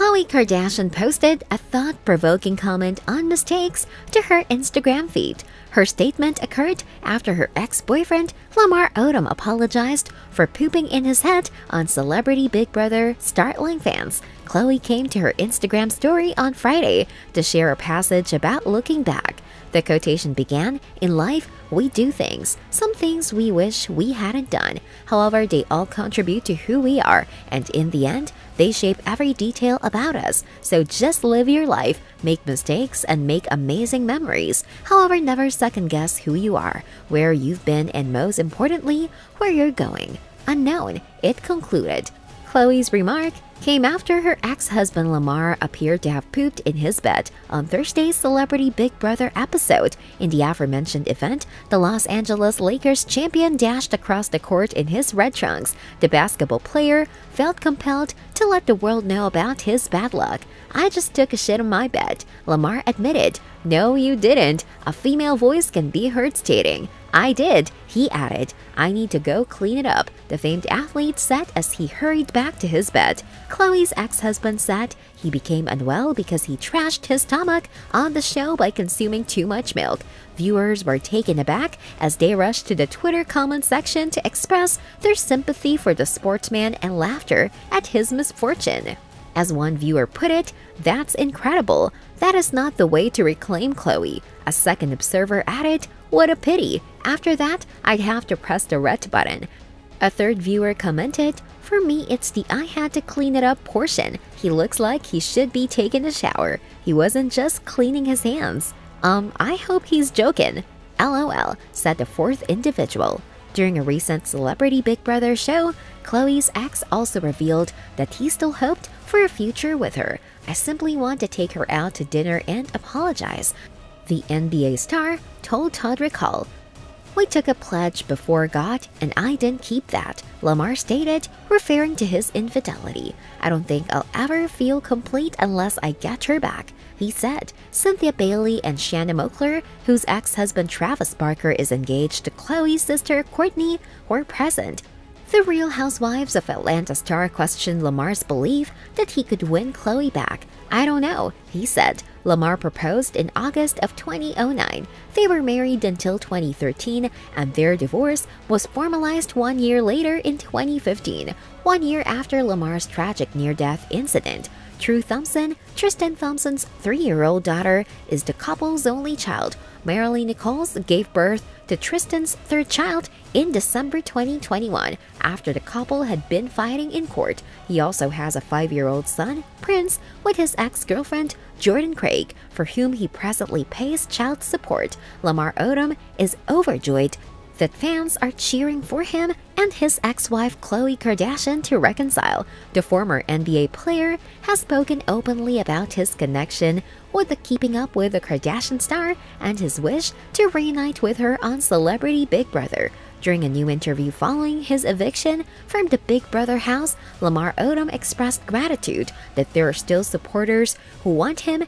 Khloe Kardashian posted a thought provoking comment on mistakes to her Instagram feed. Her statement occurred after her ex boyfriend, Lamar Odom, apologized for pooping in his head on Celebrity Big Brother startling fans. Khloe came to her Instagram story on Friday to share a passage about looking back. The quotation began In life, we do things, some things we wish we hadn't done. However, they all contribute to who we are, and in the end, they shape every detail about us. So just live your life, make mistakes, and make amazing memories. However, never second guess who you are, where you've been, and most importantly, where you're going. Unknown, it concluded. Khloe's remark came after her ex-husband Lamar appeared to have pooped in his bed on Thursday's Celebrity Big Brother episode. In the aforementioned event, the Los Angeles Lakers champion dashed across the court in his red trunks. The basketball player felt compelled to let the world know about his bad luck. I just took a shit on my bed, Lamar admitted. No, you didn't. A female voice can be heard stating, I did, he added. I need to go clean it up, the famed athlete said as he hurried back to his bed. Khloe's ex-husband said he became unwell because he trashed his stomach on the show by consuming too much milk. Viewers were taken aback as they rushed to the Twitter comment section to express their sympathy for the sportsman and laughter at his misfortune. As one viewer put it, that's incredible. That is not the way to reclaim Khloe. A second observer added, what a pity. After that, I'd have to press the red button. A third viewer commented, For me, it's the I had to clean it up portion. He looks like he should be taking a shower. He wasn't just cleaning his hands. Um, I hope he's joking. LOL, said the fourth individual. During a recent Celebrity Big Brother show, Khloe's ex also revealed that he still hoped for a future with her. I simply want to take her out to dinner and apologize. The NBA star told Todrick Hall, we took a pledge before God, and I didn't keep that, Lamar stated, referring to his infidelity. I don't think I'll ever feel complete unless I get her back, he said. Cynthia Bailey and Shanna Moakler, whose ex-husband Travis Barker is engaged to Khloe's sister Kourtney, were present. The Real Housewives of Atlanta star questioned Lamar's belief that he could win Khloe back. I don't know, he said. Lamar proposed in August of 2009. They were married until 2013, and their divorce was formalized one year later in 2015, one year after Lamar's tragic near-death incident. True Thompson, Tristan Thompson's three-year-old daughter, is the couple's only child. Marilyn Nichols gave birth to Tristan's third child in December 2021 after the couple had been fighting in court. He also has a five-year-old son, Prince, with his ex-girlfriend, Jordan Craig, for whom he presently pays child support. Lamar Odom is overjoyed that fans are cheering for him and his ex-wife Khloe Kardashian to reconcile. The former NBA player has spoken openly about his connection with the Keeping Up with the Kardashian star and his wish to reunite with her on Celebrity Big Brother. During a new interview following his eviction from the Big Brother house, Lamar Odom expressed gratitude that there are still supporters who want him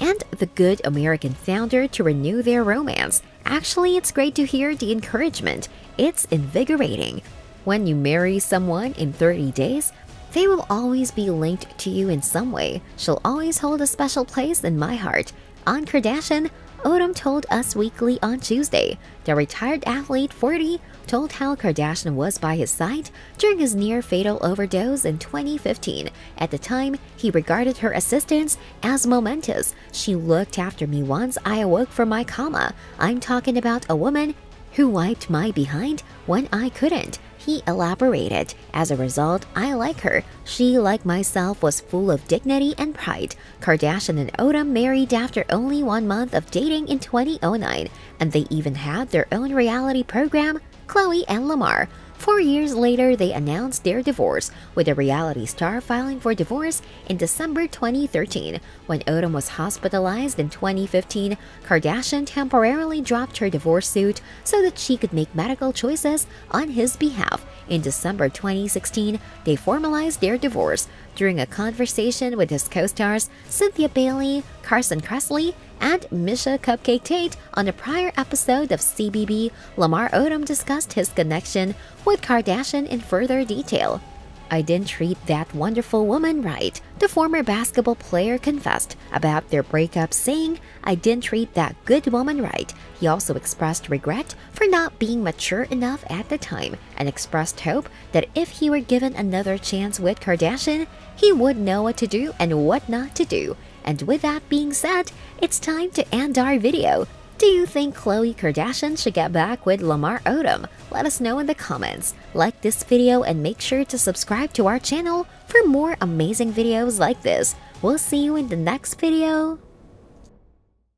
and the Good American founder to renew their romance. Actually, it's great to hear the encouragement. It's invigorating. When you marry someone in 30 days, they will always be linked to you in some way. She'll always hold a special place in my heart. On Kardashian, Odom told Us Weekly on Tuesday. The retired athlete 40 told how Kardashian was by his side during his near-fatal overdose in 2015. At the time, he regarded her assistance as momentous. She looked after me once I awoke from my coma. I'm talking about a woman who wiped my behind when I couldn't. He elaborated, As a result, I like her. She, like myself, was full of dignity and pride. Kardashian and Odom married after only one month of dating in 2009, and they even had their own reality program, Khloe and Lamar. Four years later, they announced their divorce, with the reality star filing for divorce in December 2013. When Odom was hospitalized in 2015, Kardashian temporarily dropped her divorce suit so that she could make medical choices on his behalf. In December 2016, they formalized their divorce. During a conversation with his co-stars Cynthia Bailey, Carson Kressley, and Miesha Cupcake Tate on a prior episode of CBB, Lamar Odom discussed his connection with Kardashian in further detail. I didn't treat that wonderful woman right, the former basketball player confessed about their breakup, saying, I didn't treat that good woman right. He also expressed regret for not being mature enough at the time and expressed hope that if he were given another chance with Kardashian, he would know what to do and what not to do. And with that being said, it's time to end our video. Do you think Khloe Kardashian should get back with Lamar Odom? Let us know in the comments. Like this video and make sure to subscribe to our channel for more amazing videos like this. We'll see you in the next video.